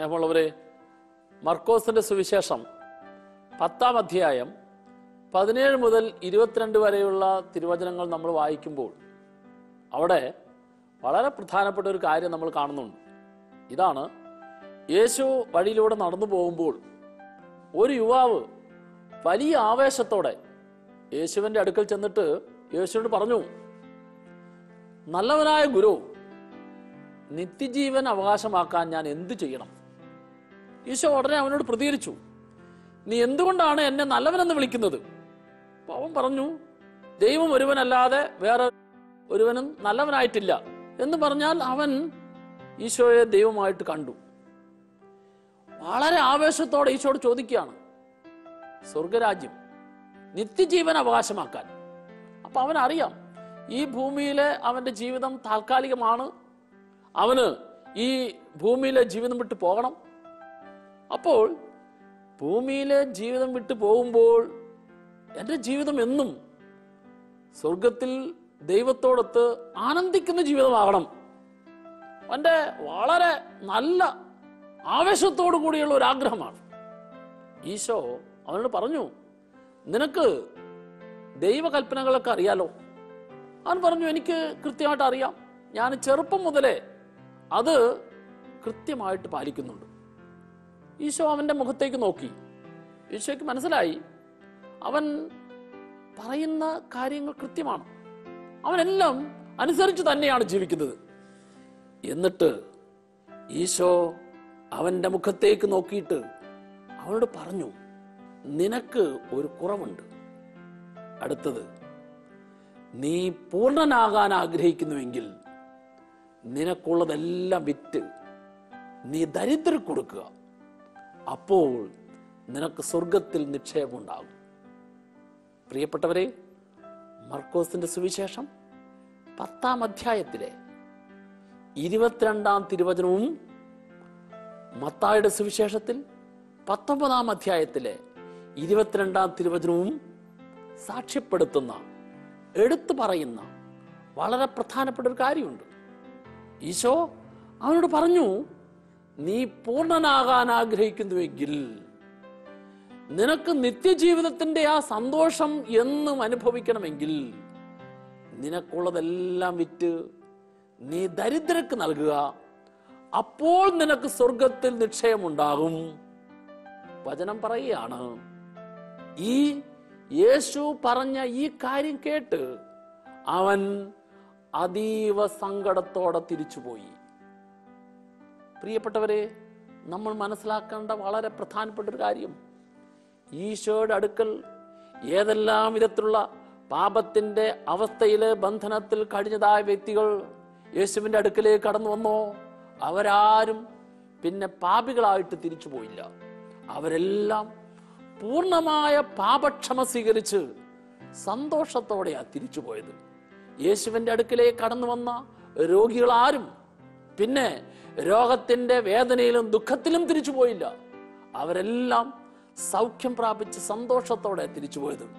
സ്നേഹമുള്ളവരെ മർക്കോസിന്റെ സുവിശേഷം പത്താം അധ്യായം പതിനേഴ് മുതൽ ഇരുപത്തിരണ്ട് വരെയുള്ള തിരുവചനങ്ങൾ നമ്മൾ വായിക്കുമ്പോൾ അവിടെ വളരെ പ്രധാനപ്പെട്ട ഒരു കാര്യം നമ്മൾ കാണുന്നുണ്ട്. ഇതാണ് യേശു വഴിയിലൂടെ നടന്നു പോകുമ്പോൾ ഒരു യുവാവ് വലിയ ആവേശത്തോടെ യേശുവിന്റെ അടുക്കൽ ചെന്നിട്ട് യേശുവിനോട് പറഞ്ഞു നല്ലവനായ ഗുരു നിത്യജീവൻ അവകാശമാക്കാൻ ഞാൻ എന്തു ചെയ്യണം? ഈശോ ഉടനെ അവനോട് പ്രതികരിച്ചു. നീ എന്തുകൊണ്ടാണ് എന്നെ നല്ലവനെന്ന് വിളിക്കുന്നത്? അവൻ പറഞ്ഞു ദൈവം ഒരുവനല്ലാതെ വേറെ ഒരുവനും നല്ലവനായിട്ടില്ല. എന്ന് പറഞ്ഞാൽ അവൻ ഈശോയെ ദൈവമായിട്ട് കണ്ടു. വളരെ ആവേശത്തോടെ ഈശോട് ചോദിക്കുകയാണ് സ്വർഗരാജ്യം നിത്യജീവൻ അവകാശമാക്കാൻ അപ്പൊ അവൻ അറിയാം ഈ ഭൂമിയിലെ അവന്റെ ജീവിതം താൽക്കാലികമാണ്. അവന് ഈ ഭൂമിയിലെ ജീവിതം വിട്ട് പോകണം. അപ്പോൾ ഭൂമിയിലെ ജീവിതം വിട്ടു പോകുമ്പോൾ എന്റെ ജീവിതം എന്നും സ്വർഗത്തിൽ ദൈവത്തോടൊത്ത് ആനന്ദിക്കുന്ന ജീവിതമാകണം. അവന്റെ വളരെ നല്ല ആവേശത്തോടു കൂടിയുള്ള ഒരു ആഗ്രഹമാണ്. ഈശോ അവനോട് പറഞ്ഞു നിനക്ക് ദൈവകൽപ്പനകളൊക്കെ അറിയാലോ? അവൻ പറഞ്ഞു എനിക്ക് കൃത്യമായിട്ട് അറിയാം. ഞാൻ ചെറുപ്പം മുതലേ അത് കൃത്യമായിട്ട് പാലിക്കുന്നുണ്ട്. ഈശോ അവന്റെ മുഖത്തേക്ക് നോക്കി. ഈശോയ്ക്ക് മനസ്സിലായി അവൻ പറയുന്ന കാര്യങ്ങൾ കൃത്യമാണ്. അവനെല്ലാം അനുസരിച്ച് തന്നെയാണ് ജീവിക്കുന്നത്. എന്നിട്ട് ഈശോ അവന്റെ മുഖത്തേക്ക് നോക്കിയിട്ട് അവനോട് പറഞ്ഞു നിനക്ക് ഒരു കുറവുണ്ട്. അടുത്തത് നീ പൂർണനാകാൻ ആഗ്രഹിക്കുന്നുവെങ്കിൽ നിനക്കുള്ളതെല്ലാം വിറ്റ് നീ ദരിദ്ര കൊടുക്കുക. അപ്പോൾ നിനക്ക് സ്വർഗത്തിൽ നിക്ഷേപമുണ്ടാകും. പ്രിയപ്പെട്ടവരെ മർക്കോസിന്റെ സുവിശേഷം പത്താം അധ്യായത്തിലെ ഇരുപത്തിരണ്ടാം തിരുവചനവും മത്തായുടെ സുവിശേഷത്തിൽ പത്തൊമ്പതാം അധ്യായത്തിലെ ഇരുപത്തിരണ്ടാം തിരുവചനവും സാക്ഷ്യപ്പെടുത്തുന്ന എടുത്തു പറയുന്ന വളരെ പ്രധാനപ്പെട്ട ഒരു കാര്യമുണ്ട്. ഈശോ അവനോട് പറഞ്ഞു നീ പൂർണനാകാൻ ആഗ്രഹിക്കുന്നുവെങ്കിൽ നിനക്ക് നിത്യജീവിതത്തിന്റെ ആ സന്തോഷം എന്നും അനുഭവിക്കണമെങ്കിൽ നിനക്കുള്ളതെല്ലാം വിറ്റ് നീ ദരിദ്രക്ക് നൽകുക. അപ്പോൾ നിനക്ക് സ്വർഗത്തിൽ നിക്ഷയമുണ്ടാകും വചനം പറയുകയാണ് ഈ യേശു പറഞ്ഞ ഈ കാര്യം കേട്ട് അവൻ അതീവ സങ്കടത്തോടെ തിരിച്ചുപോയി. പ്രിയപ്പെട്ടവരെ നമ്മൾ മനസ്സിലാക്കേണ്ട വളരെ പ്രധാനപ്പെട്ട ഒരു കാര്യം. ഈശോയുടെ അടുക്കൽ ഏതെല്ലാം വിധത്തിലുള്ള പാപത്തിന്റെ അവസ്ഥയിൽ ബന്ധനത്തിൽ കഴിഞ്ഞതായ വ്യക്തികൾ യേശുവിന്റെ അടുക്കലേക്ക് കടന്നു വന്നോ? അവരാരും പിന്നെ പാപികളായിട്ട് തിരിച്ചു പോയില്ല. അവരെല്ലാം പൂർണമായ പാപക്ഷമ സ്വീകരിച്ച് സന്തോഷത്തോടെയാ തിരിച്ചു പോയത്. യേശുവിന്റെ അടുക്കലേക്ക് കടന്നു വന്ന രോഗികളാരും പിന്നെ രോഗത്തിന്റെ വേദനയിലും ദുഃഖത്തിലും തിരിച്ചു പോയില്ല. അവരെല്ലാം സൗഖ്യം പ്രാപിച്ച് സന്തോഷത്തോടെ തിരിച്ചുപോയത്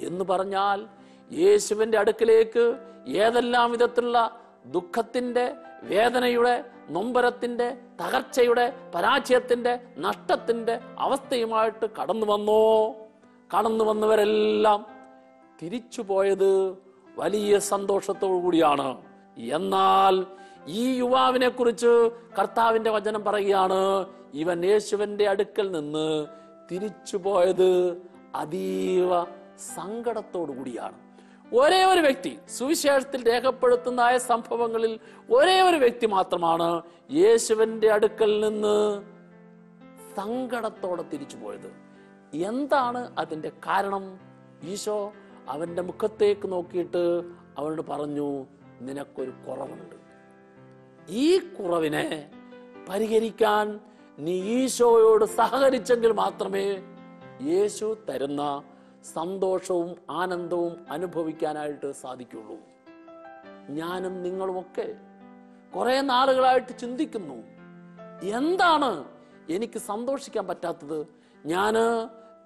എന്ന് പറഞ്ഞാൽ യേശുവിന്റെ അടുക്കിലേക്ക് ഏതെല്ലാം വിധത്തിലുള്ള ദുഃഖത്തിന്റെ വേദനയുടെ നൊമ്പരത്തിന്റെ തകർച്ചയുടെ പരാജയത്തിന്റെ നഷ്ടത്തിന്റെ അവസ്ഥയുമായിട്ട് കടന്നു വന്നോ? കടന്നു വന്നവരെല്ലാം തിരിച്ചുപോയത് വലിയ സന്തോഷത്തോടു കൂടിയാണ്. എന്നാൽ ഈ യുവാവിനെ കുറിച്ച് കർത്താവിന്റെ വചനം പറയുകയാണ് ഇവൻ യേശുവിന്റെ അടുക്കൽ നിന്ന് തിരിച്ചുപോയത് അതീവ സങ്കടത്തോടു കൂടിയാണ്. ഒരേ ഒരു വ്യക്തി സുവിശേഷത്തിൽ രേഖപ്പെടുത്തുന്നതായ സംഭവങ്ങളിൽ ഒരേ ഒരു വ്യക്തി മാത്രമാണ് യേശുവിന്റെ അടുക്കൽ നിന്ന് സങ്കടത്തോടെ തിരിച്ചു പോയത് എന്താണ് അതിന്റെ കാരണം? ഈശോ അവന്റെ മുഖത്തേക്ക് നോക്കിയിട്ട് അവനോട് പറഞ്ഞു നിനക്കൊരു കുറവുണ്ട്. ഈ കുറവിനെ പരിഹരിക്കാൻ നീ ഈശോയോട് സഹകരിച്ചെങ്കിൽ മാത്രമേ യേശു തരുന്ന സന്തോഷവും ആനന്ദവും അനുഭവിക്കാനായിട്ട് സാധിക്കുള്ളൂ. ഞാനും നിങ്ങളുമൊക്കെ കുറെ നാളുകളായിട്ട് ചിന്തിക്കുന്നു. എന്താണ് എനിക്ക് സന്തോഷിക്കാൻ പറ്റാത്തത്? ഞാൻ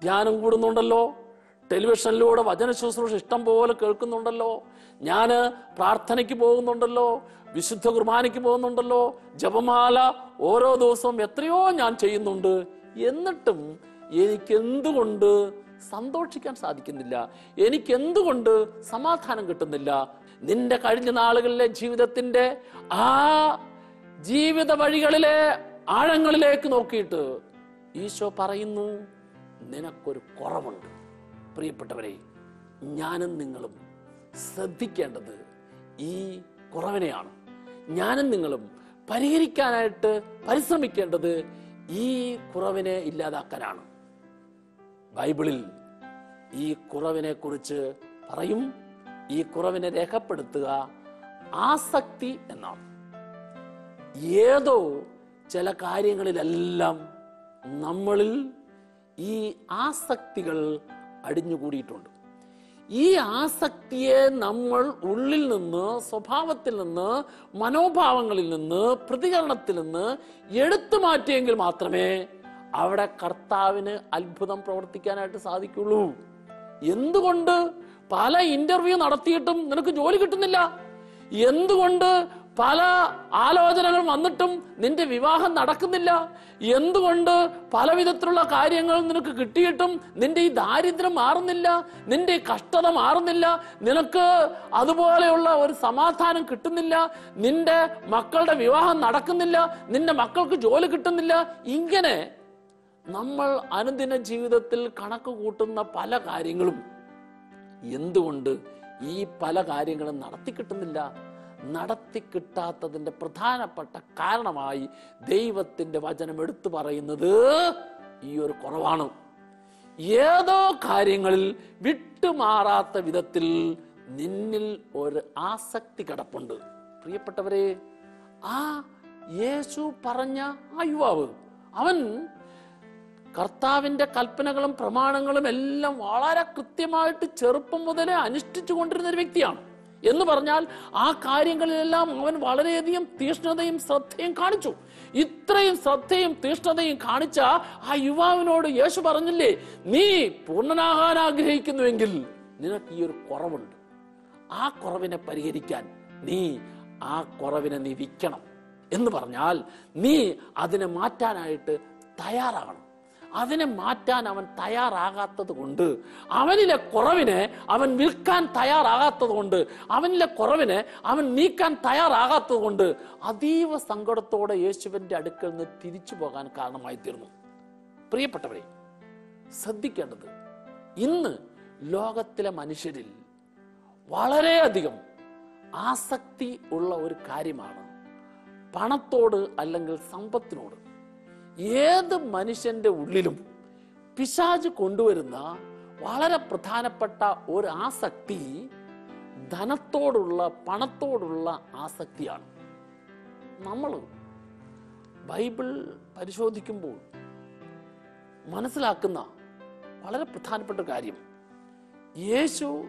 ധ്യാനം കൂടുന്നുണ്ടല്ലോ. ടെലിവിഷനിലൂടെ വചന ശുശ്രൂഷ ഇഷ്ടം പോലെ കേൾക്കുന്നുണ്ടല്ലോ. ഞാൻ പ്രാർത്ഥനയ്ക്ക് പോകുന്നുണ്ടല്ലോ വിശുദ്ധ കുർബാനയ്ക്ക് പോകുന്നുണ്ടല്ലോ ജപമാല ഓരോ ദിവസവും എത്രയോ ഞാൻ ചെയ്യുന്നുണ്ട്. എന്നിട്ടും എനിക്കെന്തുകൊണ്ട് സന്തോഷിക്കാൻ സാധിക്കുന്നില്ല? എനിക്കെന്തുകൊണ്ട് സമാധാനം കിട്ടുന്നില്ല? നിന്റെ കഴിഞ്ഞ നാളുകളിലെ ജീവിതത്തിന്റെ ആ ജീവിത വഴികളിലെ ആഴങ്ങളിലേക്ക് നോക്കിയിട്ട് ഈശോ പറയുന്നു നിനക്കൊരു കുറവുണ്ട്. പ്രിയപ്പെട്ടവരെ ഞാനും നിങ്ങളും ശ്രദ്ധിക്കേണ്ടത് ഈ കുറവിനെയാണ്. ഞാനും നിങ്ങളും പരിഹരിക്കാനായിട്ട് പരിശ്രമിക്കേണ്ടത് ഈ കുറവിനെ ഇല്ലാതാക്കാനാണ്. ബൈബിളിൽ ഈ കുറവിനെ കുറിച്ച് പറയും ഈ കുറവിനെ രേഖപ്പെടുത്തുക ആസക്തി എന്നാണ്. ഏതോ ചില കാര്യങ്ങളിലെല്ലാം നമ്മളിൽ ഈ ആസക്തികൾ അടിഞ്ഞുകൂടിയിട്ടുണ്ട്. ഈ ആസക്തിയെ നമ്മൾ ഉള്ളിൽ നിന്ന് സ്വഭാവത്തിൽ നിന്ന് മനോഭാവങ്ങളിൽ നിന്ന് പ്രതികരണത്തിൽ നിന്ന് എടുത്തു മാറ്റിയെങ്കിൽ മാത്രമേ അവിടെ കർത്താവിന് അത്ഭുതം പ്രവർത്തിക്കാനായിട്ട് സാധിക്കുള്ളൂ. എന്തുകൊണ്ട്? പല ഇന്റർവ്യൂ നടത്തിയിട്ടും നിനക്ക് ജോലി കിട്ടുന്നില്ല. എന്തുകൊണ്ട്? പല ആലോചനകൾ വന്നിട്ടും നിന്റെ വിവാഹം നടക്കുന്നില്ല. എന്തുകൊണ്ട് പല വിധത്തിലുള്ള കാര്യങ്ങൾ നിനക്ക് കിട്ടിയിട്ടും നിന്റെ ഈ ദാരിദ്ര്യം മാറുന്നില്ല നിന്റെ ഈ കഷ്ടത മാറുന്നില്ല നിനക്ക് അതുപോലെയുള്ള ഒരു സമാധാനം കിട്ടുന്നില്ല നിന്റെ മക്കളുടെ വിവാഹം നടക്കുന്നില്ല നിന്റെ മക്കൾക്ക് ജോലി കിട്ടുന്നില്ല. ഇങ്ങനെ നമ്മൾ അനുദിന ജീവിതത്തിൽ കണക്ക് കൂട്ടുന്ന പല കാര്യങ്ങളും എന്തുകൊണ്ട് ഈ പല കാര്യങ്ങളും നടത്തി കിട്ടുന്നില്ല? നടത്തി കിട്ടാത്തതിന്റെ പ്രധാനപ്പെട്ട കാരണമായി ദൈവത്തിന്റെ വചനം എടുത്തു പറയുന്നത് ഈ ഒരു കുറവാണ്. ഏതോ കാര്യങ്ങളിൽ വിട്ടുമാറാത്ത വിധത്തിൽ നിന്നിൽ ഒരു ആസക്തി കിടപ്പുണ്ട്. പ്രിയപ്പെട്ടവരെ ആ യേശു പറഞ്ഞ ആ യുവാവ് അവൻ കർത്താവിന്റെ കൽപ്പനകളും പ്രമാണങ്ങളും എല്ലാം വളരെ കൃത്യമായിട്ട് ചെറുപ്പം മുതലേ അനുഷ്ഠിച്ചു കൊണ്ടിരുന്ന ഒരു വ്യക്തിയാണ്. എന്ന് പറഞ്ഞാൽ ആ കാര്യങ്ങളിലെല്ലാം അവൻ വളരെയധികം തീഷ്ണതയും ശ്രദ്ധയും കാണിച്ചു. ഇത്രയും ശ്രദ്ധയും തീഷ്ണതയും കാണിച്ച ആ യുവാവിനോട് യേശു പറഞ്ഞില്ലേ നീ പൂർണനാകാൻ ആഗ്രഹിക്കുന്നുവെങ്കിൽ നിനക്ക് ഈ ഒരു കുറവുണ്ട്. ആ കുറവിനെ പരിഹരിക്കാൻ നീ ആ കുറവിനെ നീ വിൽക്കണം. എന്ന് പറഞ്ഞാൽ നീ അതിനെ മാറ്റാനായിട്ട് തയ്യാറാകണം. അതിനെ മാറ്റാൻ അവൻ തയ്യാറാകാത്തത് കൊണ്ട് അവനിലെ കുറവിനെ അവൻ വിൽക്കാൻ തയ്യാറാകാത്തത് കൊണ്ട് അവനിലെ കുറവിനെ അവൻ നീക്കാൻ തയ്യാറാകാത്തത് കൊണ്ട് അതീവ സങ്കടത്തോടെ യേശുവിന്റെ അടുക്കൽ നിന്ന് തിരിച്ചു പോകാൻ കാരണമായി തീർന്നു പ്രിയപ്പെട്ടവരെ ശ്രദ്ധിക്കേണ്ടത് ഇന്ന് ലോകത്തിലെ മനുഷ്യരിൽ വളരെയധികം ആസക്തി ഉള്ള ഒരു കാര്യമാണ് പണത്തോട് അല്ലെങ്കിൽ സമ്പത്തിനോട്. ഏത് മനുഷ്യന്റെ ഉള്ളിലും പിശാജ് കൊണ്ടുവരുന്ന വളരെ പ്രധാനപ്പെട്ട ഒരു ആസക്തി ധനത്തോടുള്ള പണത്തോടുള്ള ആസക്തിയാണ്. നമ്മൾ ബൈബിൾ പരിശോധിക്കുമ്പോൾ മനസ്സിലാക്കുന്ന വളരെ പ്രധാനപ്പെട്ട കാര്യം. യേശു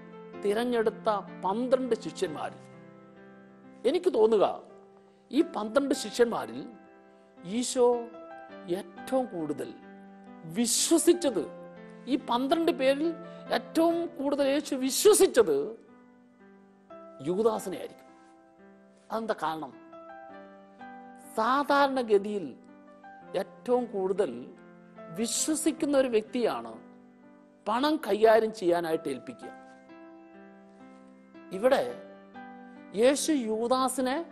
തിരഞ്ഞെടുത്ത പന്ത്രണ്ട് ശിഷ്യന്മാരിൽ എനിക്ക് തോന്നുക ഈ പന്ത്രണ്ട് ശിഷ്യന്മാരിൽ ഈശോ ഏറ്റവും കൂടുതൽ വിശ്വസിച്ചത് ഈ പന്ത്രണ്ട് പേരിൽ ഏറ്റവും കൂടുതൽ യേശു വിശ്വസിച്ചത് യുവദാസനെ ആയിരിക്കും. അതെന്താ കാരണം? സാധാരണഗതിയിൽ ഏറ്റവും കൂടുതൽ വിശ്വസിക്കുന്ന ഒരു വ്യക്തിയാണ് പണം കൈകാര്യം ചെയ്യാനായിട്ട് ഏൽപ്പിക്കുക. ഇവിടെ യേശു യൂദാസിനെ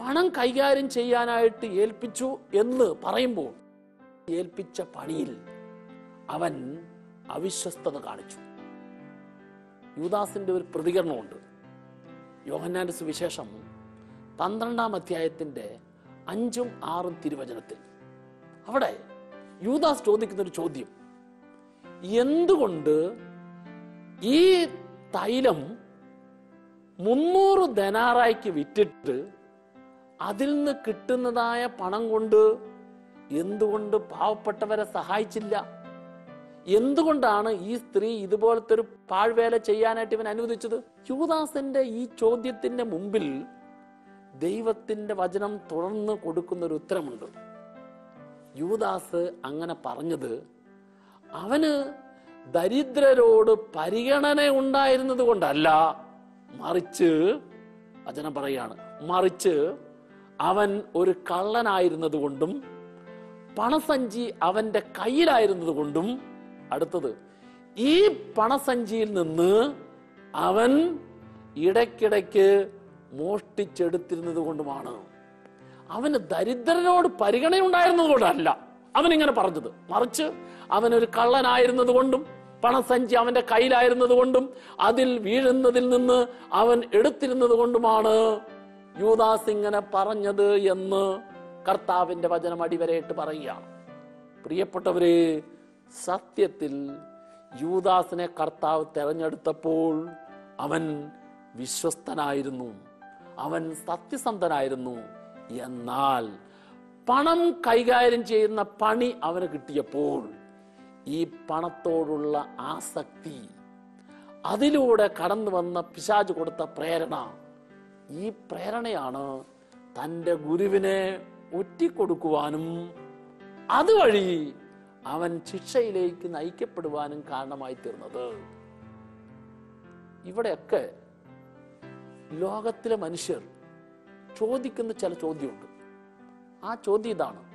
പണം കൈകാര്യം ചെയ്യാനായിട്ട് ഏൽപ്പിച്ചു എന്ന് പറയുമ്പോൾ ഏൽപ്പിച്ച പണിയിൽ അവൻ അവിശ്വസ്തത കാണിച്ചു. യൂദാസിന്റെ ഒരു പ്രതികരണമുണ്ട്. യോഹന്നാന്റെ സുവിശേഷം പന്ത്രണ്ടാം അധ്യായത്തിന്റെ അഞ്ചും ആറും തിരുവചനത്തിൽ. അവിടെ യൂദാസ് ചോദിക്കുന്ന ഒരു ചോദ്യം. എന്തുകൊണ്ട് ഈ തൈലം മുന്നൂറ് ധനാറായിക്ക് വിറ്റിട്ട് അതിൽ നിന്ന് കിട്ടുന്നതായ പണം കൊണ്ട് എന്തുകൊണ്ട് പാവപ്പെട്ടവരെ സഹായിച്ചില്ല? എന്തുകൊണ്ടാണ് ഈ സ്ത്രീ ഇതുപോലത്തെ ഒരു പാഴ്വേല ചെയ്യാനായിട്ട് ഇവൻ അനുവദിച്ചത്? യുവദാസന്റെ ഈ ചോദ്യത്തിന്റെ മുമ്പിൽ ദൈവത്തിന്റെ വചനം തുടർന്ന് കൊടുക്കുന്ന ഒരു ഉത്തരമുണ്ട്. യൂദാസ് അങ്ങനെ പറഞ്ഞത് അവന് ദരിദ്രരോട് പരിഗണന ഉണ്ടായിരുന്നത് കൊണ്ടല്ല മറിച്ച് വചനം പറയാണ്. മറിച്ച് അവൻ ഒരു കള്ളനായിരുന്നത് കൊണ്ടും പണസഞ്ചി അവന്റെ കയ്യിലായിരുന്നത് കൊണ്ടും അടുത്തത്. ഈ പണസഞ്ചിയിൽ നിന്ന് അവൻ ഇടയ്ക്കിടയ്ക്ക് മോഷ്ടിച്ചെടുത്തിരുന്നത് കൊണ്ടുമാണ് അവന് ദരിദ്രനോട് പരിഗണനയുണ്ടായിരുന്നത് കൊണ്ടല്ല അവൻ ഇങ്ങനെ പറഞ്ഞത്. മറിച്ച് അവൻ ഒരു കള്ളനായിരുന്നത് കൊണ്ടും പണസഞ്ചി അവന്റെ കയ്യിലായിരുന്നത് കൊണ്ടും അതിൽ വീഴുന്നതിൽ നിന്ന് അവൻ എടുത്തിരുന്നത് കൊണ്ടുമാണ് യൂദാസ് ഇങ്ങനെ പറഞ്ഞത് എന്ന് കർത്താവിന്റെ വചനം അടിവരയിട്ട് പറയുകയാണ് പ്രിയപ്പെട്ടവരെ സത്യത്തിൽ യൂദാസിനെ കർത്താവ് തെരഞ്ഞെടുത്തപ്പോൾ അവൻ വിശ്വസ്തനായിരുന്നു. അവൻ സത്യസന്ധനായിരുന്നു. എന്നാൽ പണം കൈകാര്യം ചെയ്യുന്ന പണി അവന് കിട്ടിയപ്പോൾ ഈ പണത്തോടുള്ള ആസക്തി അതിലൂടെ കടന്നു വന്ന പിശാജ് കൊടുത്ത പ്രേരണ ഈ പ്രേരണയാണ് തന്റെ ഗുരുവിനെ ഒറ്റിക്കൊടുക്കുവാനും അതുവഴി അവൻ ശിക്ഷയിലേക്ക് നയിക്കപ്പെടുവാനും കാരണമായി തീർന്നത്. ഇവിടെയൊക്കെ ലോകത്തിലെ മനുഷ്യർ ചോദിക്കുന്ന ചില ചോദ്യമുണ്ട്. ആ ചോദ്യം ഇതാണ്.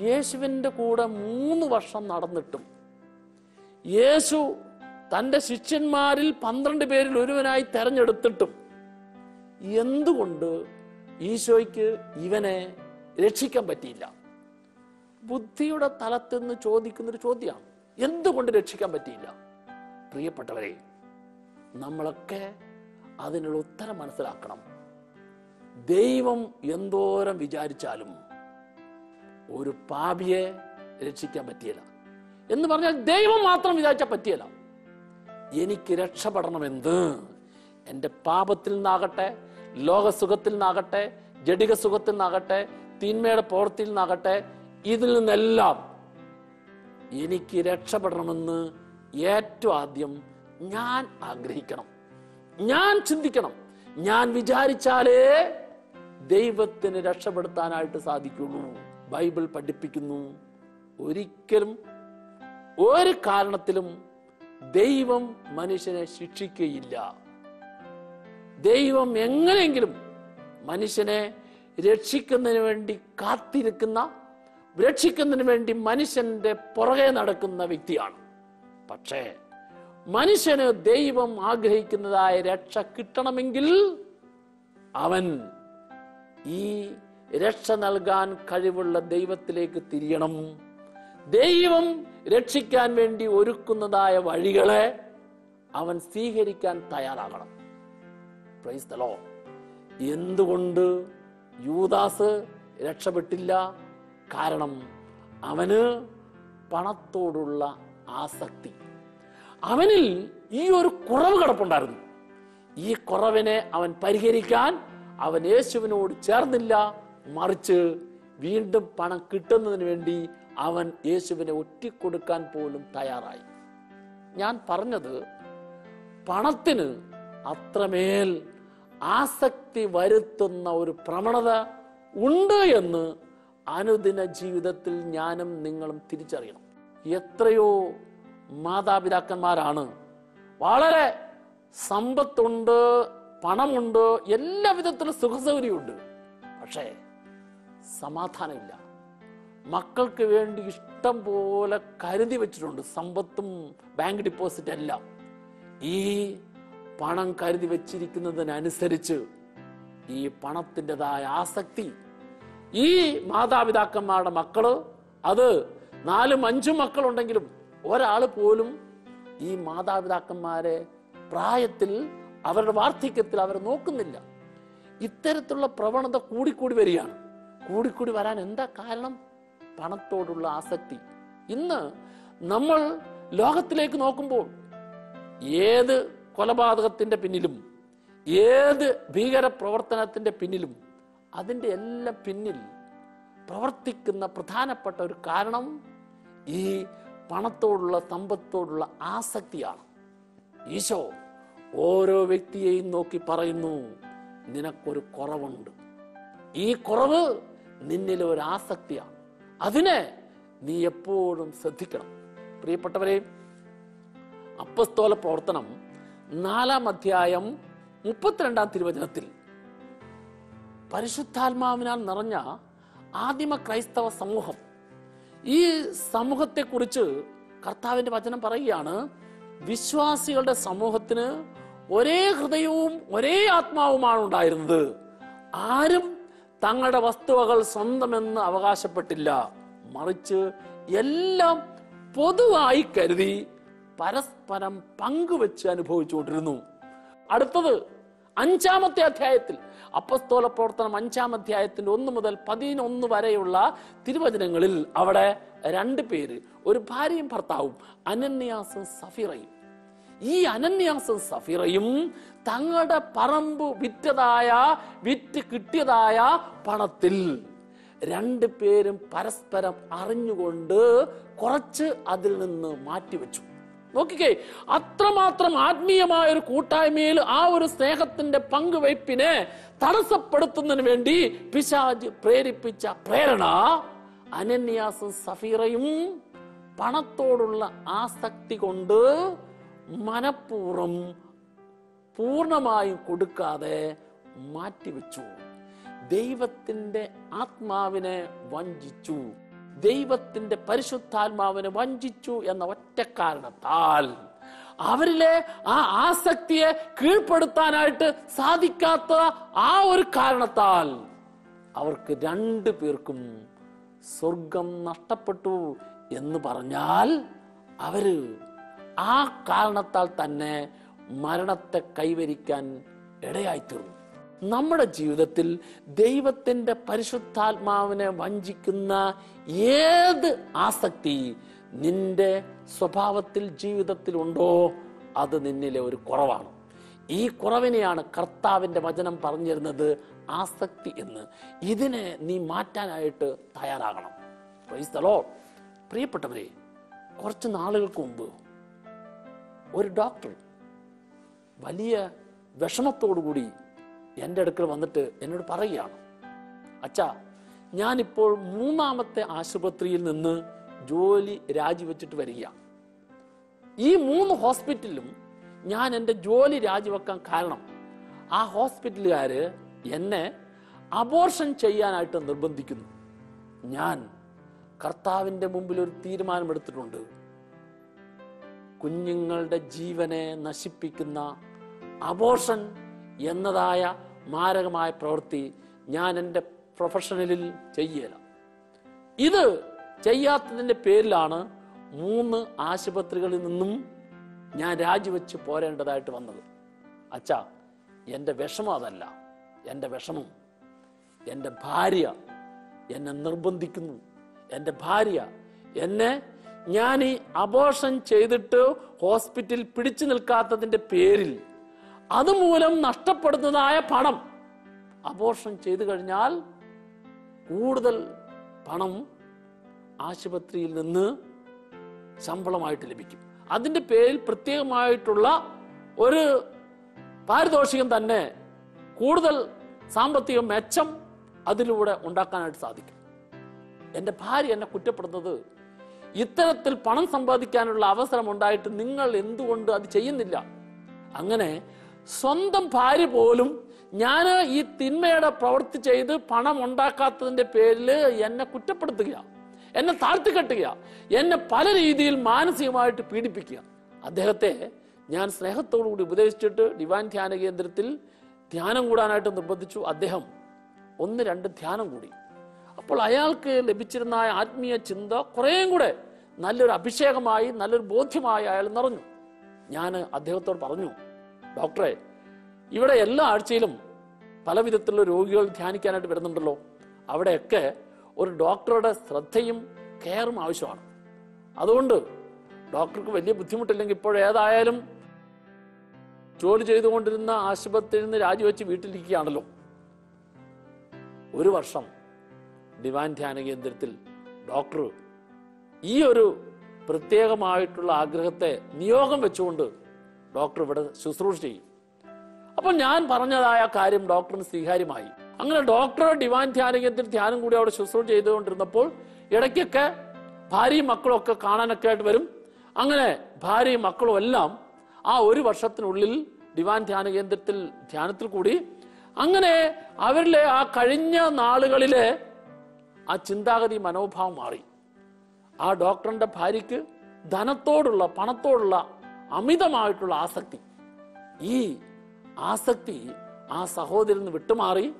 യേശുവിന്റെ കൂടെ മൂന്ന് വർഷം നടന്നിട്ടും യേശു തന്റെ ശിഷ്യന്മാരിൽ പന്ത്രണ്ട് പേരിൽ ഒരുവനായി തെരഞ്ഞെടുത്തിട്ടും എന്തുകൊണ്ട് ഈശോയ്ക്ക് ഇവനെ രക്ഷിക്കാൻ പറ്റിയില്ല? ബുദ്ധിയുടെ തലത്തിൽ നിന്ന് ചോദിക്കുന്നൊരു ചോദ്യമാണ്. എന്തുകൊണ്ട് രക്ഷിക്കാൻ പറ്റിയില്ല? പ്രിയപ്പെട്ടവരെ നമ്മളൊക്കെ അതിനുള്ള ഉത്തരം മനസ്സിലാക്കണം. ദൈവം എന്തോരം വിചാരിച്ചാലും ഒരു പാപിയെ രക്ഷിക്കാൻ പറ്റിയില്ല. എന്ന് പറഞ്ഞാൽ ദൈവം മാത്രം വിചാരിച്ചാൽ പറ്റിയല്ല. എനിക്ക് രക്ഷപ്പെടണമെന്ന് എന്റെ പാപത്തിൽ നിന്നാകട്ടെ ലോകസുഖത്തിൽ നിന്നാകട്ടെ ജഡിക സുഖത്തിൽ നിന്നാകട്ടെ തിന്മയുടെ പ്രവൃത്തിയിൽ നിന്നാകട്ടെ ഇതിൽ നിന്നെല്ലാം എനിക്ക് രക്ഷപ്പെടണമെന്ന് ഏറ്റവും ആദ്യം ഞാൻ ആഗ്രഹിക്കണം. ഞാൻ ചിന്തിക്കണം. ഞാൻ വിചാരിച്ചാലേ ദൈവത്തിന് രക്ഷപ്പെടുത്താനായിട്ട് സാധിക്കുള്ളൂ. ബൈബിൾ പഠിപ്പിക്കുന്നു. ഒരിക്കലും ഒരു കാരണത്തിലും ദൈവം മനുഷ്യനെ ശിക്ഷിക്കുകയില്ല. ദൈവം എങ്ങനെയെങ്കിലും മനുഷ്യനെ രക്ഷിക്കുന്നതിന് വേണ്ടി കാത്തിരിക്കുന്ന രക്ഷിക്കുന്നതിന് വേണ്ടി മനുഷ്യന്റെ പുറകെ നടക്കുന്ന വ്യക്തിയാണ്. പക്ഷേ മനുഷ്യന് ദൈവം ആഗ്രഹിക്കുന്നതായ രക്ഷ കിട്ടണമെങ്കിൽ അവൻ ഈ രക്ഷ നൽകാൻ കഴിവുള്ള ദൈവത്തിലേക്ക് തിരിയണം. ദൈവം രക്ഷിക്കാൻ വേണ്ടി ഒരുക്കുന്നതായ വഴികളെ അവൻ സ്വീകരിക്കാൻ തയ്യാറാകണം. Praise the lord. എന്തുകൊണ്ട് യൂദാസ് രക്ഷപ്പെട്ടില്ല? കാരണം അവന് പണത്തോടുള്ള ആസക്തി. അവനിൽ ഈ ഒരു കുറവ് കിടപ്പുണ്ടായിരുന്നു. ഈ കുറവിനെ അവൻ പരിഹരിക്കാൻ അവൻ യേശുവിനോട് ചേർന്നില്ല. മറിച്ച് വീണ്ടും പണം കിട്ടുന്നതിന് വേണ്ടി അവൻ യേശുവിനെ ഒറ്റിക്കൊടുക്കാൻ പോലും തയ്യാറായി. ഞാൻ പറഞ്ഞത് പണത്തിന് അത്രമേൽ ആസക്തി വരുത്തുന്ന ഒരു പ്രവണത ഉണ്ട് എന്ന് അനുദിന ജീവിതത്തിൽ ഞാനും നിങ്ങളും തിരിച്ചറിയണം. എത്രയോ മാതാപിതാക്കന്മാരാണ്. വളരെ സമ്പത്തുണ്ട് പണമുണ്ട് എല്ലാ വിധത്തിലും സുഖസൗകര്യമുണ്ട്. പക്ഷേ സമാധാനമില്ല. മക്കൾക്ക് വേണ്ടി ഇഷ്ടം പോലെ കരുതി വെച്ചിട്ടുണ്ട്. സമ്പത്തും ബാങ്ക് ഡിപ്പോസിറ്റ് എല്ലാം. ഈ പണം കരുതി വെച്ചിരിക്കുന്നതിനനുസരിച്ച് ഈ പണത്തിന്റെതായ ആസക്തി ഈ മാതാപിതാക്കന്മാരുടെ മക്കൾ അത് നാലും അഞ്ചും മക്കളുണ്ടെങ്കിലും ഒരാൾ പോലും ഈ മാതാപിതാക്കന്മാരെ പ്രായത്തിൽ അവരുടെ വാർദ്ധക്യത്തിൽ അവർ നോക്കുന്നില്ല. ഇത്തരത്തിലുള്ള പ്രവണത കൂടിക്കൂടി വരികയാണ്. കൂടിക്കൂടി വരാൻ എന്താ കാരണം? പണത്തോടുള്ള ആസക്തി. ഇന്ന് നമ്മൾ ലോകത്തിലേക്ക് നോക്കുമ്പോൾ ഏത് കൊലപാതകത്തിന്റെ പിന്നിലും ഏത് ഭീകര പ്രവർത്തനത്തിന്റെ പിന്നിലും അതിന്റെ എല്ലാം പിന്നിൽ പ്രവർത്തിക്കുന്ന പ്രധാനപ്പെട്ട ഒരു കാരണം ഈ പണത്തോടുള്ള സമ്പത്തോടുള്ള ആസക്തിയാണ്. ഈശോ ഓരോ വ്യക്തിയെയും നോക്കി പറയുന്നു നിനക്കൊരു കുറവുണ്ട്. ഈ കുറവ് നിന്നിലെ ഒരു ആസക്തിയാണ്. അതിനെ നീ എപ്പോഴും ശ്രദ്ധിക്കണം. പ്രിയപ്പെട്ടവരെ അപ്പസ്തോല പ്രവർത്തനം നാലാം അധ്യായം മുപ്പത്തിരണ്ടാം തിരുവചനത്തിൽ. പരിശുദ്ധാത്മാവിനാൽ നിറഞ്ഞ ആദിമ ക്രൈസ്തവ സമൂഹം. ഈ സമൂഹത്തെക്കുറിച്ച് കർത്താവിന്റെ വചനം പറയുകയാണ് വിശ്വാസികളുടെ സമൂഹത്തിന് ഒരേ ഹൃദയവും ഒരേ ആത്മാവുമാണ് ഉണ്ടായിരുന്നത്. ആരും തങ്ങളുടെ വസ്തുവകൾ സ്വന്തമെന്ന് അവകാശപ്പെട്ടില്ല. മറിച്ച് എല്ലാം പൊതുവായി കരുതി പരസ്പരം പങ്കുവെച്ച് അനുഭവിച്ചുകൊണ്ടിരുന്നു. അടുത്തത് അഞ്ചാമത്തെ അധ്യായത്തിൽ. അപ്പസ്തോല പ്രവർത്തനം അഞ്ചാം അധ്യായത്തിന്റെ ഒന്ന് മുതൽ പതിനൊന്ന് വരെയുള്ള തിരുവചനങ്ങളിൽ അവിടെ രണ്ട് പേര് ഒരു ഭാര്യയും ഭർത്താവും അനന്യാസും സഫിറയും. ഈ അനന്യാസും സഫിറയും തങ്ങളുടെ പറമ്പ് വിറ്റതായ വിറ്റ് കിട്ടിയതായ പണത്തിൽ രണ്ട് പേരും പരസ്പരം അറിഞ്ഞുകൊണ്ട് കുറച്ച് അതിൽ നിന്ന് മാറ്റിവെച്ചു. നോക്കിക്കേ അത്രമാത്രം ആത്മീയമായ ഒരു കൂട്ടായ്മയിൽ ആ ഒരു സ്നേഹത്തിന്റെ പങ്കുവയ്പ്പിനെ തടസ്സപ്പെടുത്തുന്നതിന് വേണ്ടി പിശാജ് പ്രേരിപ്പിച്ച പ്രേരണ അനന്യാസും സഫീറയും പണത്തോടുള്ള ആസക്തി കൊണ്ട് മനഃപൂർവം പൂർണമായും കൊടുക്കാതെ മാറ്റിവെച്ചു. ദൈവത്തിന്റെ ആത്മാവിനെ വഞ്ചിച്ചു. ദൈവത്തിന്റെ പരിശുദ്ധാത്മാവിനെ വഞ്ചിച്ചു എന്ന ഒറ്റ കാരണത്താൽ അവരിലെ ആ ആസക്തിയെ കീഴ്പ്പെടുത്താനായിട്ട് സാധിക്കാത്ത ആ ഒരു കാരണത്താൽ അവർക്ക് രണ്ടു പേർക്കും സ്വർഗം നഷ്ടപ്പെട്ടു എന്ന് പറഞ്ഞാൽ അവർ ആ കാരണത്താൽ തന്നെ മരണത്തെ കൈവരിക്കാൻ ഇടയായിത്തീർന്നു. നമ്മുടെ ജീവിതത്തിൽ ദൈവത്തിന്റെ പരിശുദ്ധാത്മാവിനെ വഞ്ചിക്കുന്ന ഏത് ആസക്തി നിന്റെ സ്വഭാവത്തിൽ ജീവിതത്തിൽ ഉണ്ടോ അത് നിന്നിലെ ഒരു കുറവാണ്. ഈ കുറവിനെയാണ് കർത്താവിന്റെ വചനം പറഞ്ഞിരുന്നത് ആസക്തി എന്ന്. ഇതിനെ നീ മാറ്റാനായിട്ട് തയ്യാറാകണം. Lord. പ്രിയപ്പെട്ടവരെ കുറച്ച് നാളുകൾക്ക് മുമ്പ് ഒരു ഡോക്ടർ വലിയ വിഷമത്തോടുകൂടി എന്റെ അടുക്കൽ വന്നിട്ട് എന്നോട് പറയുകയാണ് അച്ഛാ ഞാനിപ്പോൾ മൂന്നാമത്തെ ആശുപത്രിയിൽ നിന്ന് ജോലി രാജിവെച്ചിട്ട് വരികയാണ്. ഈ മൂന്ന് ഹോസ്പിറ്റലിലും ഞാൻ എന്റെ ജോലി രാജിവെക്കാൻ കാരണം ആ ഹോസ്പിറ്റലുകാർ എന്നെ അബോർഷൻ ചെയ്യാനായിട്ട് നിർബന്ധിക്കുന്നു. ഞാൻ കർത്താവിന്റെ മുമ്പിൽ ഒരു തീരുമാനമെടുത്തിട്ടുണ്ട്. കുഞ്ഞുങ്ങളുടെ ജീവനെ നശിപ്പിക്കുന്ന അബോർഷൻ എന്നതായ മാരകമായ പ്രവൃത്തി ഞാൻ എന്റെ പ്രൊഫഷണലിൽ ചെയ്യല. ഇത് ചെയ്യാത്തതിന്റെ പേരിലാണ് മൂന്ന് ആശുപത്രികളിൽ നിന്നും ഞാൻ രാജിവെച്ച് പോരേണ്ടതായിട്ട് വന്നത്. അച്ഛാ എന്റെ വിഷമം അതല്ല. എന്റെ വിഷമം എന്റെ ഭാര്യ എന്നെ നിർബന്ധിക്കുന്നു. എന്റെ ഭാര്യ എന്നെ ഞാൻ ഈ അബോഷൻ ചെയ്തിട്ട് ഹോസ്പിറ്റലിൽ പിടിച്ചു നിൽക്കാത്തതിന്റെ പേരിൽ അതുമൂലം നഷ്ടപ്പെടുന്നതായ പണം. അബോർഷൻ ചെയ്തു കഴിഞ്ഞാൽ കൂടുതൽ പണം ആശുപത്രിയിൽ നിന്ന് ശമ്പളമായിട്ട് ലഭിക്കും. അതിന്റെ പേരിൽ പ്രത്യേകമായിട്ടുള്ള ഒരു പാരിതോഷികം തന്നെ കൂടുതൽ സാമ്പത്തിക മെച്ചം അതിലൂടെ ഉണ്ടാക്കാനായിട്ട് സാധിക്കും. എന്റെ ഭാര്യ എന്നെ കുറ്റപ്പെടുന്നത് ഇത്തരത്തിൽ പണം സമ്പാദിക്കാനുള്ള അവസരം ഉണ്ടായിട്ട് നിങ്ങൾ എന്തുകൊണ്ട് അത് ചെയ്യുന്നില്ല? അങ്ങനെ സ്വന്തം ഭാര്യ പോലും ഞാൻ ഈ തിന്മയുടെ പ്രവൃത്തി ചെയ്ത് പണം ഉണ്ടാക്കാത്തതിന്റെ പേരിൽ എന്നെ കുറ്റപ്പെടുത്തുക എന്നെ താഴ്ത്തിക്കെട്ടുക എന്നെ പല രീതിയിൽ മാനസികമായിട്ട് പീഡിപ്പിക്കുക അദ്ദേഹത്തെ ഞാൻ സ്നേഹത്തോടു കൂടി ഉപദേശിച്ചിട്ട് ഡിവൈൻ ധ്യാന കേന്ദ്രത്തിൽ ധ്യാനം കൂടാനായിട്ട് നിർബന്ധിച്ചു. അദ്ദേഹം ഒന്ന് രണ്ട് ധ്യാനം കൂടി. അപ്പോൾ അയാൾക്ക് ലഭിച്ചിരുന്ന ആത്മീയ ചിന്ത കുറേയും കൂടെ നല്ലൊരു അഭിഷേകമായി നല്ലൊരു ബോധ്യമായി അയാൾ നിറഞ്ഞു. ഞാൻ അദ്ദേഹത്തോട് പറഞ്ഞു ഡോക്ടറെ ഇവിടെ എല്ലാ ആഴ്ചയിലും പല വിധത്തിലുള്ള രോഗികൾ ധ്യാനിക്കാനായിട്ട് വരുന്നുണ്ടല്ലോ. അവിടെയൊക്കെ ഒരു ഡോക്ടറുടെ ശ്രദ്ധയും കെയറും ആവശ്യമാണ്. അതുകൊണ്ട് ഡോക്ടർക്ക് വലിയ ബുദ്ധിമുട്ടില്ലെങ്കിൽ ഇപ്പോൾ ഏതായാലും ജോലി ചെയ്തുകൊണ്ടിരുന്ന ആശുപത്രിയിൽ നിന്ന് രാജിവെച്ച് വീട്ടിലിരിക്കുകയാണല്ലോ. ഒരു വർഷം ഡിവാൻ ധ്യാന കേന്ദ്രത്തിൽ ഡോക്ടർ ഈ ഒരു പ്രത്യേകമായിട്ടുള്ള ആഗ്രഹത്തെ നിയോഗം വെച്ചുകൊണ്ട് ഡോക്ടർ ഇവിടെ ശുശ്രൂഷ ചെയ്യും. അപ്പോൾ ഞാൻ പറഞ്ഞതായ കാര്യം ഡോക്ടറിന് സ്വീകാര്യമായി. അങ്ങനെ ഡോക്ടർ ഡിവാൻ ധ്യാന ധ്യാനം കൂടി അവിടെ ശുശ്രൂഷ ചെയ്തുകൊണ്ടിരുന്നപ്പോൾ ഇടയ്ക്കൊക്കെ ഭാര്യയും മക്കളും ഒക്കെ കാണാനൊക്കെ ആയിട്ട് വരും. അങ്ങനെ ഭാര്യയും മക്കളും എല്ലാം ആ ഒരു വർഷത്തിനുള്ളിൽ ഡിവാൻ ധ്യാന കേന്ദ്രത്തിൽ ധ്യാനത്തിൽ കൂടി അങ്ങനെ അവരിലെ ആ കഴിഞ്ഞ നാളുകളിലെ ആ ചിന്താഗതി മനോഭാവം മാറി. ആ ഡോക്ടറിന്റെ ഭാര്യയ്ക്ക് ധനത്തോടുള്ള പണത്തോടുള്ള അമിതമായിട്ടുള്ള ആസക്തി. ഈ ആസക്തി ആ സഹോദരൻ നിന്ന് വിട്ടുമാറി.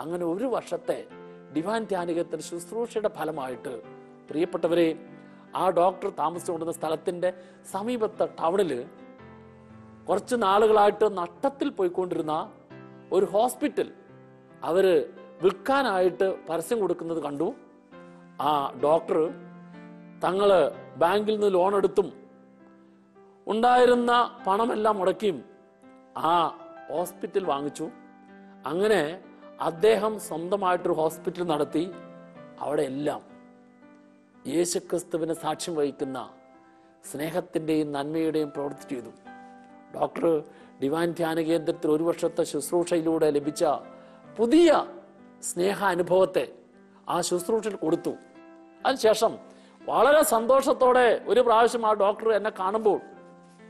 അങ്ങനെ ഒരു വർഷത്തെ ഡിവാൻ ധ്യാനികത്തിന് ശുശ്രൂഷയുടെ ഫലമായിട്ട് പ്രിയപ്പെട്ടവരെ ആ ഡോക്ടർ താമസിച്ചുകൊണ്ടിരുന്ന സ്ഥലത്തിന്റെ സമീപത്തെ ടൗണിൽ കുറച്ച് നാളുകളായിട്ട് നഷ്ടത്തിൽ പോയിക്കൊണ്ടിരുന്ന ഒരു ഹോസ്പിറ്റൽ അവർ വിൽക്കാനായിട്ട് പരസ്യം കൊടുക്കുന്നത് കണ്ടു. ആ ഡോക്ടർ തങ്ങൾ ബാങ്കിൽ നിന്ന് ലോൺ എടുത്തും ഉണ്ടായിരുന്ന പണമെല്ലാം മുടക്കിയും ആ ഹോസ്പിറ്റൽ വാങ്ങിച്ചു. അങ്ങനെ അദ്ദേഹം സ്വന്തമായിട്ടൊരു ഹോസ്പിറ്റൽ നടത്തി. അവിടെ എല്ലാം യേശുക്രിസ്തുവിന് സാക്ഷ്യം വഹിക്കുന്ന സ്നേഹത്തിന്റെയും നന്മയുടെയും പ്രവൃത്തി ചെയ്തു. ഡോക്ടർ ഡിവൈൻ ധ്യാന കേന്ദ്രത്തിൽ ഒരു വർഷത്തെ ശുശ്രൂഷയിലൂടെ ലഭിച്ച പുതിയ സ്നേഹ അനുഭവത്തെ ആ ശുശ്രൂഷയിൽ കൊടുത്തു. അതിനുശേഷം വളരെ സന്തോഷത്തോടെ ഒരു പ്രാവശ്യം ആ ഡോക്ടർ എന്നെ കാണുമ്പോൾ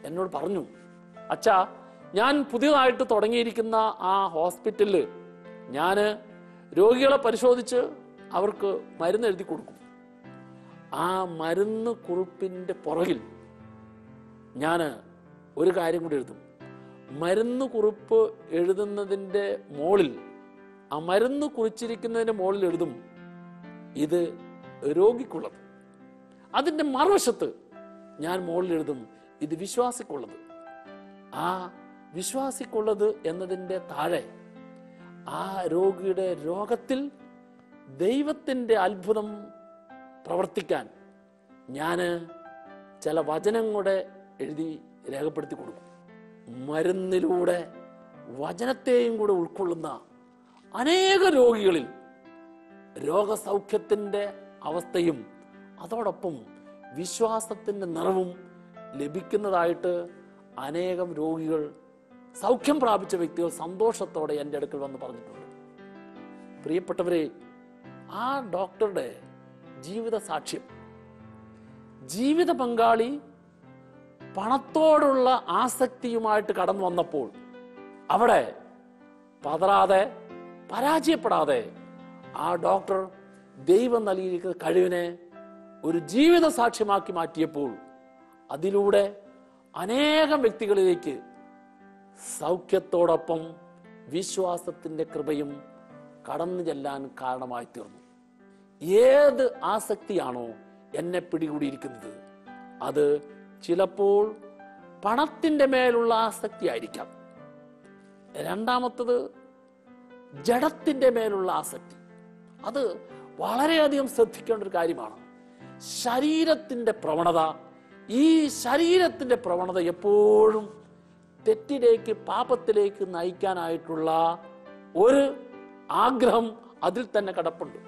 എന്നോട് പറഞ്ഞു അച്ഛാ ഞാൻ പുതിയതായിട്ട് തുടങ്ങിയിരിക്കുന്ന ആ ഹോസ്പിറ്റലിൽ ഞാൻ രോഗികളെ പരിശോധിച്ച് അവർക്ക് മരുന്ന് എഴുതി കൊടുക്കും. ആ മരുന്ന് കുറിപ്പിന്റെ പുറകിൽ ഞാൻ ഒരു കാര്യം കൂടി എഴുതും. മരുന്ന് കുറിപ്പ് എഴുതുന്നതിന്റെ മോളിൽ ആ മരുന്ന് കുറിച്ചിരിക്കുന്നതിന്റെ മോളിൽ എഴുതും ഇത് രോഗിക്കുള്ളത്. അതിന്റെ മറുവശത്ത് ഞാൻ മോളിൽ എഴുതും ഇത് വിശ്വാസിക്കുള്ളത്. ആ വിശ്വാസിക്കുള്ളത് എന്നതിന്റെ താഴെ ആ രോഗിയുടെ രോഗത്തിൽ ദൈവത്തിന്റെ അത്ഭുതം പ്രവർത്തിക്കാൻ ഞാൻ ചില വചനങ്ങളുടെ എഴുതി രേഖപ്പെടുത്തി കൊടുക്കും. മരുന്നിലൂടെ വചനത്തെയും കൂടെ ഉൾക്കൊള്ളുന്ന അനേക രോഗികളിൽ രോഗസൗഖ്യത്തിന്റെ അവസ്ഥയും അതോടൊപ്പം വിശ്വാസത്തിന്റെ നിറവും ലഭിക്കുന്നതായിട്ട് അനേകം രോഗികൾ സൗഖ്യം പ്രാപിച്ച വ്യക്തികൾ സന്തോഷത്തോടെ എന്റെ അടുക്കൽ വന്ന് പറഞ്ഞിട്ടുണ്ട്. പ്രിയപ്പെട്ടവരെ ആ ഡോക്ടറുടെ ജീവിത സാക്ഷ്യം ജീവിത പങ്കാളി പണത്തോടുള്ള ആസക്തിയുമായിട്ട് കടന്നു വന്നപ്പോൾ അവിടെ പതറാതെ പരാജയപ്പെടാതെ ആ ഡോക്ടർ ദൈവം നൽകിയിരിക്കുന്ന കഴിവിനെ ഒരു ജീവിത സാക്ഷ്യമാക്കി മാറ്റിയപ്പോൾ അതിലൂടെ അനേകം വ്യക്തികളിലേക്ക് സൗഖ്യത്തോടൊപ്പം വിശ്വാസത്തിന്റെ കൃപയും കടന്നു ചെല്ലാൻ കാരണമായി തീർന്നു. ഏത് ആസക്തിയാണോ എന്നെ പിടികൂടിയിരിക്കുന്നത് അത് ചിലപ്പോൾ പണത്തിന്റെ മേലുള്ള ആസക്തി ആയിരിക്കാം രണ്ടാമത്തത് ജഡത്തിന്റെ മേലുള്ള ആസക്തി. അത് വളരെയധികം ശ്രദ്ധിക്കേണ്ട ഒരു കാര്യമാണ്. ശരീരത്തിന്റെ പ്രവണത ഈ ശരീരത്തിന്റെ പ്രവണത എപ്പോഴും തെറ്റിലേക്ക് പാപത്തിലേക്ക് നയിക്കാനായിട്ടുള്ള ഒരു ആഗ്രഹം അതിൽ തന്നെ കിടപ്പുണ്ട്.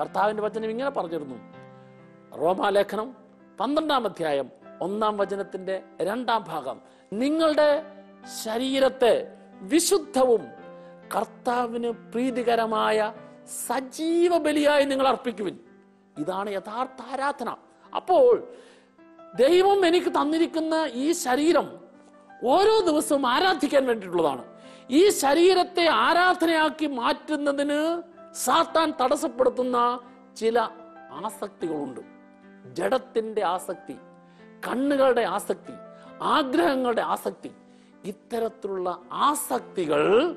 കർത്താവിന്റെ വചനം ഇങ്ങനെ പറഞ്ഞിരുന്നു. റോമാലേഖനം പന്ത്രണ്ടാം അധ്യായം ഒന്നാം വചനത്തിന്റെ രണ്ടാം ഭാഗം. നിങ്ങളുടെ ശരീരത്തെ വിശുദ്ധവും കർത്താവിന് പ്രീതികരമായ സജീവ ബലിയായി നിങ്ങൾ അർപ്പിക്കുവിൻ. ഇതാണ് യഥാർത്ഥ ആരാധന. അപ്പോൾ ദൈവം എനിക്ക് തന്നിരിക്കുന്ന ഈ ശരീരം ഓരോ ദിവസവും ആരാധിക്കാൻ വേണ്ടിയിട്ടുള്ളതാണ്. ഈ ശരീരത്തെ ആരാധനയാക്കി മാറ്റുന്നതിന് സാത്താൻ തടസ്സപ്പെടുത്തുന്ന ചില ആസക്തികളുണ്ട്. ജഡത്തിന്റെ ആസക്തി കണ്ണുകളുടെ ആസക്തി ആഗ്രഹങ്ങളുടെ ആസക്തി ഇത്തരത്തിലുള്ള ആസക്തികൾ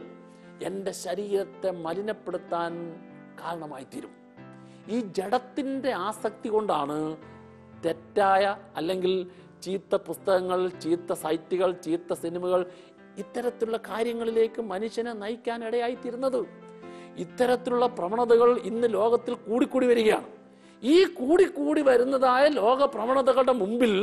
എന്റെ ശരീരത്തെ മലിനപ്പെടുത്താൻ കാരണമായി തീരും ഈ ജഡത്തിന്റെ ആസക്തി കൊണ്ടാണ് തെറ്റായ അല്ലെങ്കിൽ ചീത്ത പുസ്തകങ്ങൾ ചീത്ത സൈറ്റുകൾ ചീത്ത സിനിമകൾ ഇത്തരത്തിലുള്ള കാര്യങ്ങളിലേക്ക് മനുഷ്യനെ നയിക്കാൻ ഇടയായി തീരുന്നത് ഇത്തരത്തിലുള്ള പ്രവണതകൾ ഇന്ന് ലോകത്തിൽ കൂടിക്കൂടി വരികയാണ്. ഈ കൂടിക്കൂടി വരുന്നതായ ലോക പ്രവണതകളുടെ മുമ്പിൽ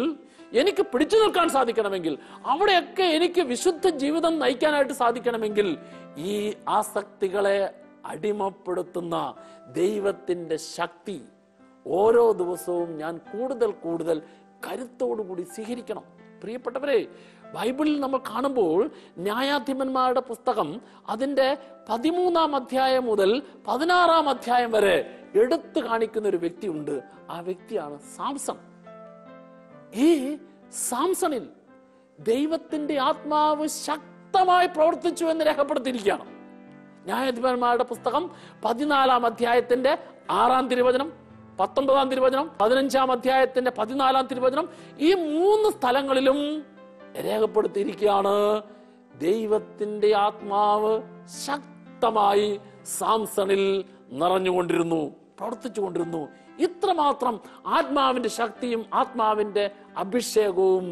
എനിക്ക് പിടിച്ചു നിൽക്കാൻ സാധിക്കണമെങ്കിൽ അവിടെയൊക്കെ എനിക്ക് വിശുദ്ധ ജീവിതം നയിക്കാനായിട്ട് സാധിക്കണമെങ്കിൽ ഈ ആസക്തികളെ അടിമപ്പെടുത്തുന്ന ദൈവത്തിന്റെ ശക്തി ഓരോ ദിവസവും ഞാൻ കൂടുതൽ കൂടുതൽ കരുത്തോടുകൂടി സ്വീകരിക്കണം. പ്രിയപ്പെട്ടവരെ ബൈബിളിൽ നമ്മൾ കാണുമ്പോൾ ന്യായാധിപന്മാരുടെ പുസ്തകം അതിന്റെ പതിമൂന്നാം അധ്യായം മുതൽ പതിനാറാം അധ്യായം വരെ എടുത്തു കാണിക്കുന്ന ഒരു വ്യക്തിയുണ്ട്. ആ വ്യക്തിയാണ് സാംസൺ. ഈ സാംസണിൽ ദൈവത്തിന്റെ ആത്മാവ് ശക്തമായി പ്രവർത്തിച്ചു എന്ന് രേഖപ്പെടുത്തിയിരിക്കുകയാണ്. ന്യായാധിപന്മാരുടെ പുസ്തകം പതിനാലാം അധ്യായത്തിന്റെ ആറാം തിരുവചനം പത്തൊമ്പതാം തിരുവചനം പതിനഞ്ചാം അധ്യായത്തിന്റെ പതിനാലാം തിരുവചനം ഈ മൂന്ന് സ്ഥലങ്ങളിലും രേഖപ്പെടുത്തിയിരിക്കുകയാണ്. ദൈവത്തിന്റെ ആത്മാവ് ശക്തമായി സാംസണിൽ നിറഞ്ഞുകൊണ്ടിരുന്നു പ്രവർത്തിച്ചുകൊണ്ടിരുന്നു. ഇത്രമാത്രം ആത്മാവിന്റെ ശക്തിയും ആത്മാവിന്റെ അഭിഷേകവും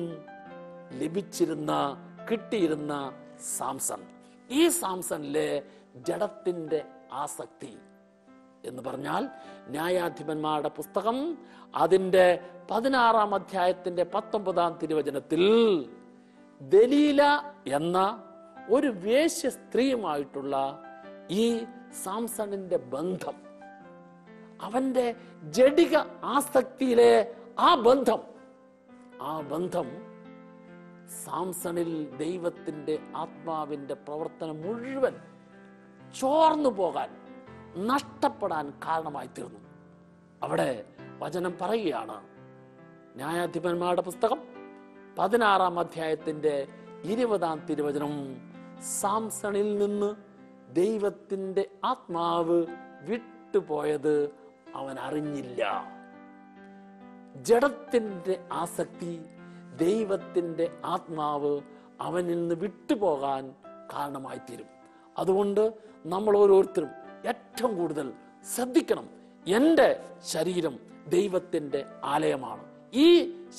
ലഭിച്ചിരുന്ന കിട്ടിയിരുന്ന സാംസൺ. ഈ സാംസണിലെ ജഡത്തിന്റെ ആസക്തി എന്ന് പറഞ്ഞാൽ ന്യായാധിപന്മാരുടെ പുസ്തകം അതിന്റെ പതിനാറാം അധ്യായത്തിന്റെ പത്തൊമ്പതാം തിരുവചനത്തിൽ ദലീല എന്ന ഒരു വേശ്യ സ്ത്രീയുമായിട്ടുള്ള ഈ സാംസണിന്റെ ബന്ധം അവന്റെ ജഡിക ആസക്തിയിലെ ആ ബന്ധം ആ ബന്ധം സാംസണിൽ ദൈവത്തിന്റെ ആത്മാവിന്റെ പ്രവർത്തനം മുഴുവൻ ചോർന്നു പോകാൻ നഷ്ടപ്പെടാൻ കാരണമായി തീർന്നു. അവിടെ വചനം പറയുകയാണ്. ന്യായാധിപന്മാരുടെ പുസ്തകം പതിനാറാം അധ്യായത്തിന്റെ ഇരുപതാം തിരുവചനം. സാംസണിൽ നിന്ന് ദൈവത്തിന്റെ ആത്മാവ് വിട്ടുപോയത് അവൻ അറിഞ്ഞില്ല. ജഡത്തിന്റെ ആസക്തി ദൈവത്തിന്റെ ആത്മാവ് അവനിൽ നിന്ന് വിട്ടുപോകാൻ കാരണമായി തീരും. അതുകൊണ്ട് നമ്മൾ ഓരോരുത്തരും ഏറ്റവും കൂടുതൽ ശ്രദ്ധിക്കണം. എന്റെ ശരീരം ദൈവത്തിന്റെ ആലയമാണ്. ഈ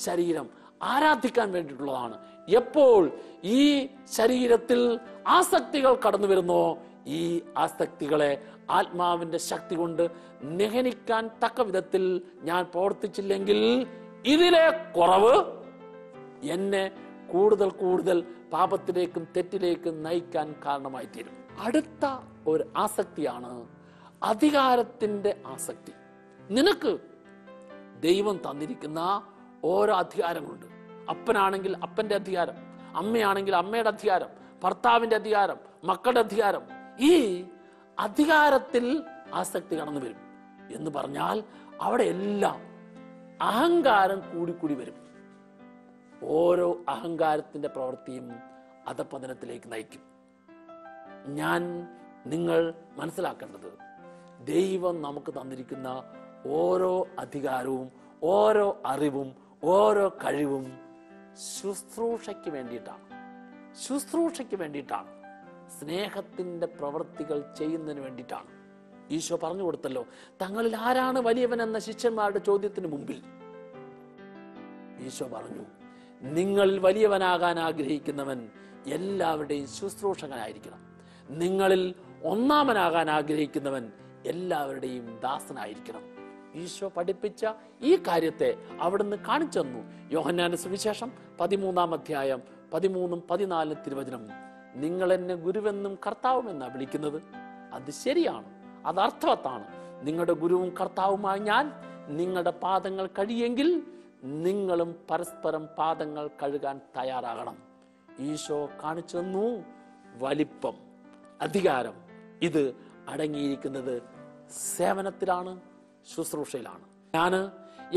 ശരീരം ആരാധിക്കാൻ വേണ്ടിയിട്ടുള്ളതാണ്. എപ്പോൾ ഈ ശരീരത്തിൽ ആസക്തികൾ കടന്നു വരുന്നോ ഈ ആസക്തികളെ ആത്മാവിന്റെ ശക്തി കൊണ്ട് നിഹനിക്കാൻ തക്ക വിധത്തിൽ ഞാൻ പ്രവർത്തിച്ചില്ലെങ്കിൽ ഇതിലെ കുറവ് എന്നെ കൂടുതൽ കൂടുതൽ പാപത്തിലേക്കും തെറ്റിലേക്കും നയിക്കാൻ കാരണമായി അടുത്ത ഒരു ആസക്തിയാണ് അധികാരത്തിന്റെ ആസക്തി. നിനക്ക് ദൈവം തന്നിരിക്കുന്ന ഓരോ അധികാരങ്ങളുണ്ട്. അപ്പനാണെങ്കിൽ അപ്പന്റെ അധികാരം അമ്മയാണെങ്കിൽ അമ്മയുടെ അധികാരം ഭർത്താവിന്റെ അധികാരം മക്കളുടെ അധികാരം. ഈ അധികാരത്തിൽ ആസക്തി കടന്നു വരും. എന്ന് പറഞ്ഞാൽ അവിടെ എല്ലാം അഹങ്കാരം കൂടിക്കൂടി വരും. ഓരോ അഹങ്കാരത്തിന്റെ പ്രവൃത്തിയും അധപതനത്തിലേക്ക് നയിക്കും. ഞാൻ നിങ്ങൾ മനസ്സിലാക്കേണ്ടത് ദൈവം നമുക്ക് തന്നിരിക്കുന്ന ഓരോ അധികാരവും ഓരോ അറിവും ഓരോ കഴിവും ശുശ്രൂഷയ്ക്ക് വേണ്ടിയിട്ടാണ്. ശുശ്രൂഷയ്ക്ക് വേണ്ടിയിട്ടാണ്. സ്നേഹത്തിന്റെ പ്രവൃത്തികൾ ചെയ്യുന്നതിന് വേണ്ടിയിട്ടാണ്. ഈശോ പറഞ്ഞു കൊടുത്തല്ലോ തങ്ങളിൽ ആരാണ് വലിയവൻ എന്ന ശിഷ്യന്മാരുടെ ചോദ്യത്തിന് മുമ്പിൽ? ഈശോ പറഞ്ഞു നിങ്ങളിൽ വലിയവനാകാൻ ആഗ്രഹിക്കുന്നവൻ എല്ലാവരുടെയും ശുശ്രൂഷകനായിരിക്കണം. നിങ്ങളിൽ ഒന്നാമനാകാൻ ആഗ്രഹിക്കുന്നവൻ എല്ലാവരുടെയും ദാസനായിരിക്കണം. ഈശോ പഠിപ്പിച്ച ഈ കാര്യത്തെ അവിടുന്ന് കാണിച്ചു തന്നു യോഹന്നാന സുവിശേഷം പതിമൂന്നാം അധ്യായം പതിമൂന്നും പതിനാലും തിരുവചനം. നിങ്ങൾ എന്നെ ഗുരുവെന്നും കർത്താവുമെന്നാണ് വിളിക്കുന്നത്? അത് ശരിയാണ്. അത് അർത്ഥവത്താണ്. നിങ്ങളുടെ ഗുരുവും കർത്താവുമായി ഞാൻ നിങ്ങളുടെ പാദങ്ങൾ കഴിയെങ്കിൽ നിങ്ങളും പരസ്പരം പാദങ്ങൾ കഴുകാൻ തയ്യാറാകണം. ഈശോ കാണിച്ചു തന്നു വലിപ്പം. അധികാരം. ഇത് അടങ്ങിയിരിക്കുന്നത് സേവനത്തിലാണ് ശുശ്രൂഷയിലാണ്. ഞാൻ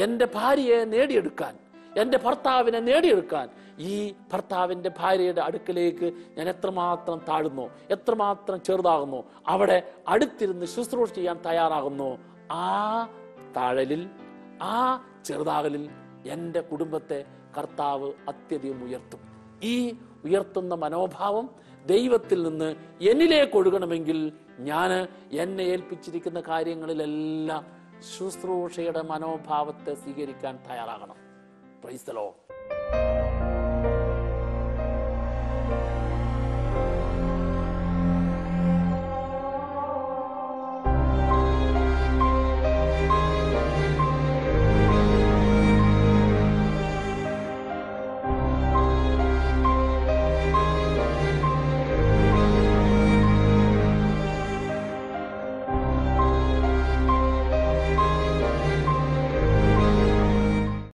എന്റെ ഭാര്യയെ നേടിയെടുക്കാൻ എന്റെ ഭർത്താവിനെ നേടിയെടുക്കാൻ ഈ ഭർത്താവിന്റെ ഭാര്യയുടെ അടുക്കലേക്ക് ഞാൻ എത്രമാത്രം താഴുന്നു എത്രമാത്രം ചെറുതാകുന്നു അവിടെ അടുത്തിരുന്ന് ശുശ്രൂഷ ചെയ്യാൻ തയ്യാറാകുന്നു ആ താഴലിൽ ആ ചെറുതാകലിൽ എന്റെ കുടുംബത്തെ കർത്താവ് അത്യധികം ഉയർത്തും. ഈ ഉയർത്തുന്ന മനോഭാവം ദൈവത്തിൽ നിന്ന് എന്നിലേക്ക് ഒഴുകണമെങ്കിൽ ഞാൻ എന്നെ ഏൽപ്പിച്ചിരിക്കുന്ന കാര്യങ്ങളിലെല്ലാം ശുശ്രൂഷയുടെ മനോഭാവത്തെ സ്വീകരിക്കാൻ തയ്യാറാകണം. പ്രൈസ്തലോ